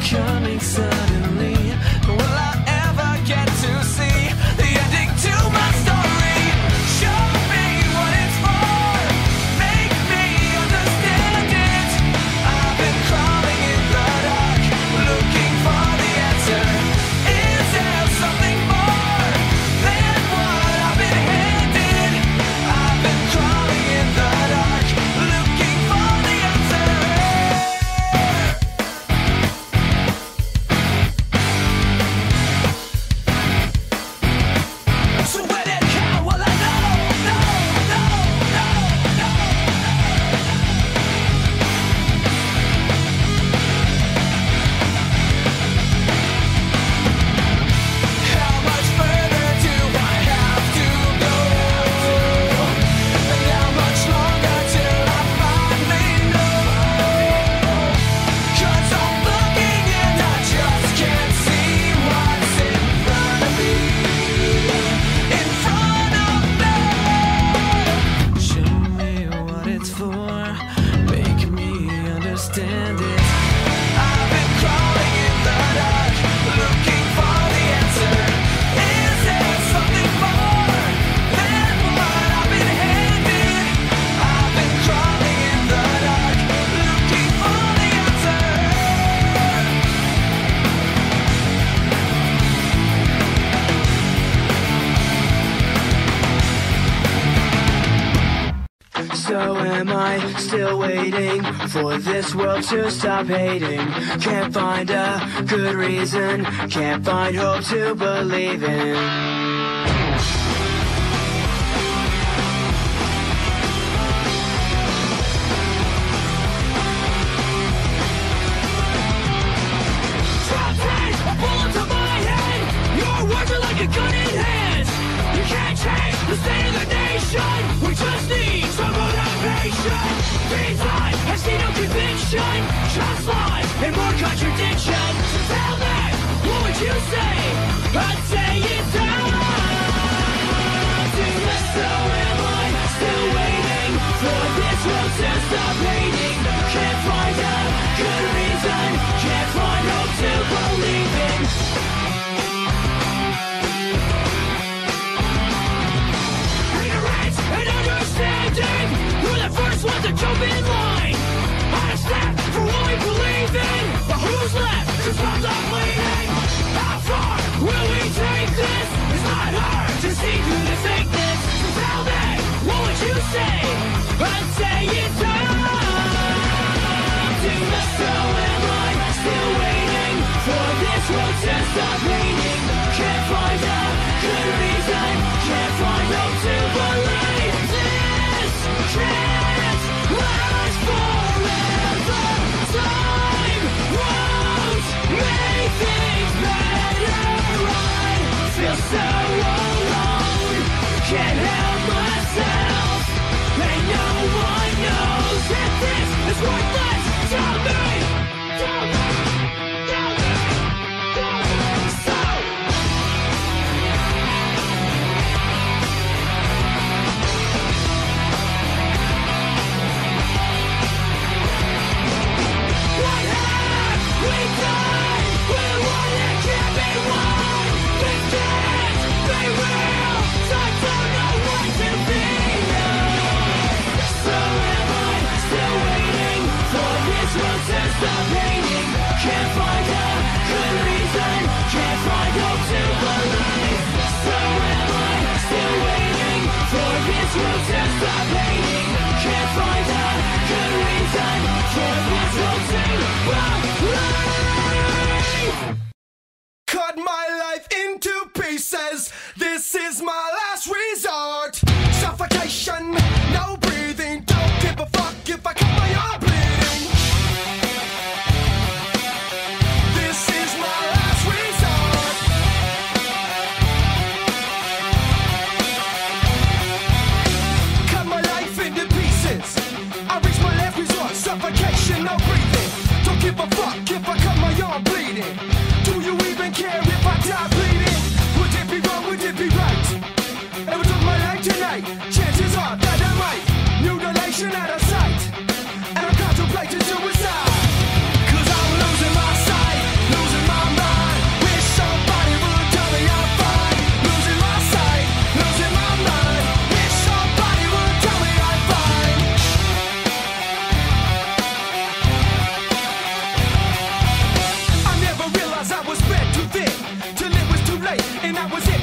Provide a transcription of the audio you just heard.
coming sun. Am I still waiting for this world to stop hating? Can't find a good reason, can't find hope to believe in. in line. For what we believe in. But who's left to stop the bleeding? How far will we take this? It's not hard to see through the tell me, what would you say? This is my last resort. Suffocation. was it?